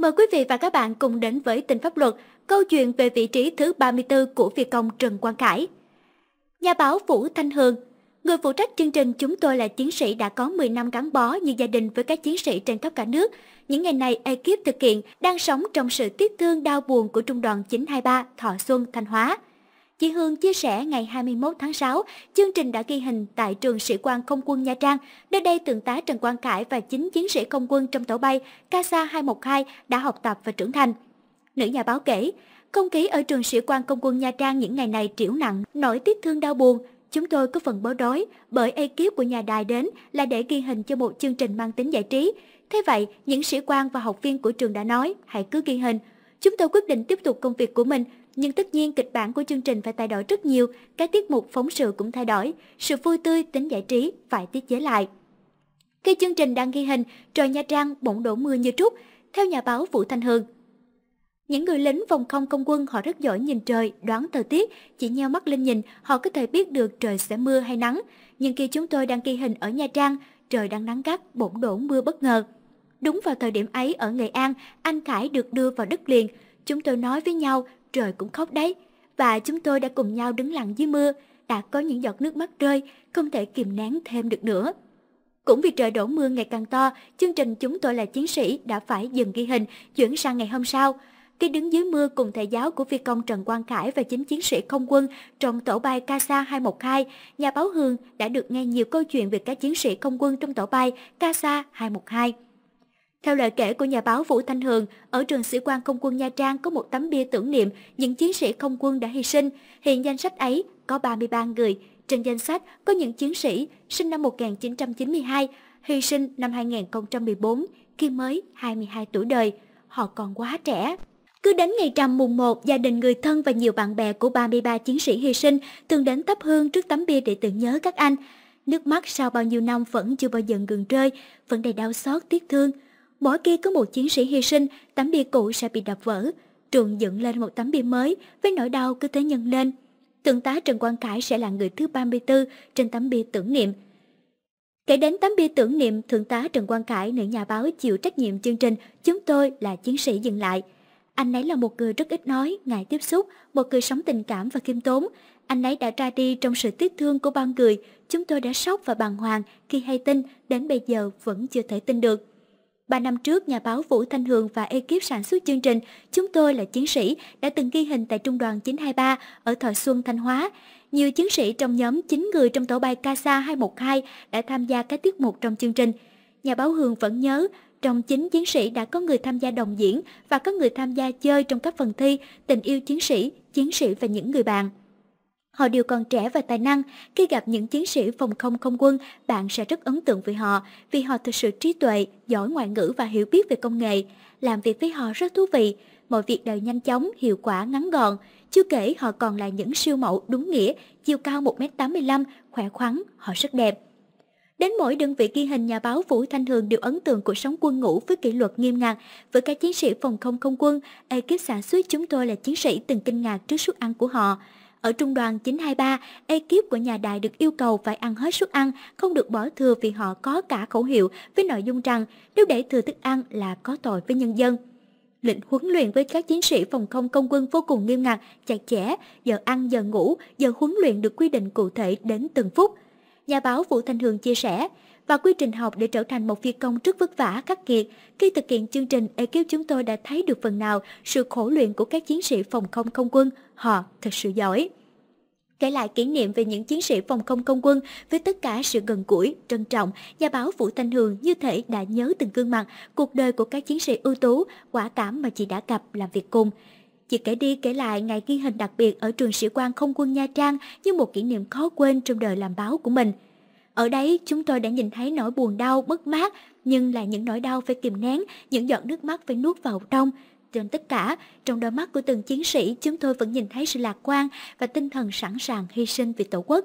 Mời quý vị và các bạn cùng đến với tin pháp luật, câu chuyện về vị trí thứ 34 của phi công Trần Quang Khải. Nhà báo Vũ Thanh Hương Người phụ trách chương trình Chúng tôi là chiến sĩ đã có 10 năm gắn bó như gia đình với các chiến sĩ trên khắp cả nước. Những ngày này, ekip thực hiện đang sống trong sự tiếc thương đau buồn của Trung đoàn 923 Thọ Xuân, Thanh Hóa. Chị Hương chia sẻ ngày 21 tháng 6, chương trình đã ghi hình tại trường sĩ quan không quân Nha Trang. Nơi đây Thượng tá Trần Quang Khải và 9 chiến sĩ không quân trong tổ bay CASA 212 đã học tập và trưởng thành. Nữ nhà báo kể, không khí ở trường sĩ quan công quân Nha Trang những ngày này triểu nặng, nỗi tiếc thương đau buồn. Chúng tôi có phần bối rối bởi ekip của nhà đài đến là để ghi hình cho một chương trình mang tính giải trí. Thế vậy, những sĩ quan và học viên của trường đã nói, hãy cứ ghi hình. Chúng tôi quyết định tiếp tục công việc của mình, nhưng tất nhiên kịch bản của chương trình phải thay đổi rất nhiều, các tiết mục phóng sự cũng thay đổi, sự vui tươi, tính giải trí phải tiết chế lại. Khi chương trình đang ghi hình, trời Nha Trang bỗng đổ mưa như trút, theo nhà báo Vũ Thanh Hương. Những người lính vòng không công quân họ rất giỏi nhìn trời, đoán thời tiết, chỉ nheo mắt lên nhìn, họ có thể biết được trời sẽ mưa hay nắng. Nhưng khi chúng tôi đang ghi hình ở Nha Trang, trời đang nắng gắt, bỗng đổ mưa bất ngờ. Đúng vào thời điểm ấy ở Nghệ An, anh Khải được đưa vào đất liền. Chúng tôi nói với nhau, trời cũng khóc đấy. Và chúng tôi đã cùng nhau đứng lặng dưới mưa, đã có những giọt nước mắt rơi, không thể kìm nén thêm được nữa. Cũng vì trời đổ mưa ngày càng to, chương trình Chúng tôi là chiến sĩ đã phải dừng ghi hình, chuyển sang ngày hôm sau. Khi đứng dưới mưa cùng thầy giáo của phi công Trần Quang Khải và chính chiến sĩ không quân trong tổ bay CASA 212, nhà báo Hương đã được nghe nhiều câu chuyện về các chiến sĩ không quân trong tổ bay CASA 212. Theo lời kể của nhà báo Vũ Thanh Hường, ở trường sĩ quan không quân Nha Trang có một tấm bia tưởng niệm những chiến sĩ không quân đã hy sinh. Hiện danh sách ấy có 33 người. Trên danh sách có những chiến sĩ sinh năm 1992, hy sinh năm 2014, khi mới 22 tuổi đời. Họ còn quá trẻ. Cứ đến ngày rằm mùng 1, gia đình người thân và nhiều bạn bè của 33 chiến sĩ hy sinh thường đến thắp hương trước tấm bia để tưởng nhớ các anh. Nước mắt sau bao nhiêu năm vẫn chưa bao giờ ngừng rơi, vẫn đầy đau xót tiếc thương. Mỗi khi có một chiến sĩ hy sinh, tấm bia cũ sẽ bị đập vỡ. Trường dựng lên một tấm bia mới với nỗi đau cứ thế nhân lên. Thượng tá Trần Quang Khải sẽ là người thứ 34 trên tấm bia tưởng niệm. Kể đến tấm bia tưởng niệm, Thượng tá Trần Quang Khải, nữ nhà báo chịu trách nhiệm chương trình Chúng tôi là chiến sĩ dừng lại. Anh ấy là một người rất ít nói, ngại tiếp xúc, một người sống tình cảm và khiêm tốn. Anh ấy đã ra đi trong sự tiếc thương của bao người. Chúng tôi đã sốc và bàng hoàng khi hay tin, đến bây giờ vẫn chưa thể tin được. Ba năm trước, nhà báo Vũ Thanh Hường và ekip sản xuất chương trình Chúng tôi là chiến sĩ đã từng ghi hình tại Trung đoàn 923 ở Thọ Xuân, Thanh Hóa. Nhiều chiến sĩ trong nhóm 9 người trong tổ bay CASA 212 đã tham gia các tiết mục trong chương trình. Nhà báo Hường vẫn nhớ, trong 9 chiến sĩ đã có người tham gia đồng diễn và có người tham gia chơi trong các phần thi Tình yêu chiến sĩ, chiến sĩ và những người bạn. Họ đều còn trẻ và tài năng. Khi gặp những chiến sĩ phòng không không quân, bạn sẽ rất ấn tượng với họ vì họ thực sự trí tuệ, giỏi ngoại ngữ và hiểu biết về công nghệ. Làm việc với họ rất thú vị. Mọi việc đều nhanh chóng, hiệu quả, ngắn gọn. Chưa kể họ còn là những siêu mẫu đúng nghĩa, chiều cao 1m85, khỏe khoắn, họ rất đẹp. Đến mỗi đơn vị ghi hình nhà báo Vũ Thanh Hường đều ấn tượng cuộc sống quân ngũ với kỷ luật nghiêm ngặt. Với các chiến sĩ phòng không không quân, ekip sản xuất chúng tôi là chiến sĩ từng kinh ngạc trước suất ăn của họ. Ở trung đoàn 923, ekip của nhà đài được yêu cầu phải ăn hết suất ăn, không được bỏ thừa vì họ có cả khẩu hiệu với nội dung rằng nếu để thừa thức ăn là có tội với nhân dân. Lệnh huấn luyện với các chiến sĩ phòng không công quân vô cùng nghiêm ngặt, chặt chẽ, giờ ăn, giờ ngủ, giờ huấn luyện được quy định cụ thể đến từng phút. Nhà báo Vũ Thanh Hường chia sẻ, và quy trình học để trở thành một phi công rất vất vả, khắc nghiệt. Khi thực hiện chương trình, ekip chúng tôi đã thấy được phần nào sự khổ luyện của các chiến sĩ phòng không không quân. Họ thật sự giỏi. Kể lại kỷ niệm về những chiến sĩ phòng không công quân với tất cả sự gần gũi, trân trọng, nhà báo Vũ Thanh Hường như thể đã nhớ từng gương mặt, cuộc đời của các chiến sĩ ưu tú, quả cảm mà chị đã gặp làm việc cùng. Chị kể đi kể lại ngày ghi hình đặc biệt ở trường sĩ quan không quân Nha Trang như một kỷ niệm khó quên trong đời làm báo của mình. Ở đấy chúng tôi đã nhìn thấy nỗi buồn đau, mất mát, nhưng là những nỗi đau phải kìm nén, những giọt nước mắt phải nuốt vào trong. Trên tất cả, trong đôi mắt của từng chiến sĩ, chúng tôi vẫn nhìn thấy sự lạc quan và tinh thần sẵn sàng hy sinh vì Tổ quốc.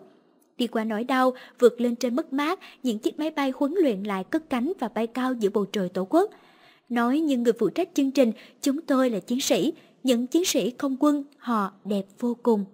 Đi qua nỗi đau, vượt lên trên mất mát, những chiếc máy bay huấn luyện lại cất cánh và bay cao giữa bầu trời Tổ quốc. Nói như người phụ trách chương trình, chúng tôi là chiến sĩ, những chiến sĩ không quân, họ đẹp vô cùng.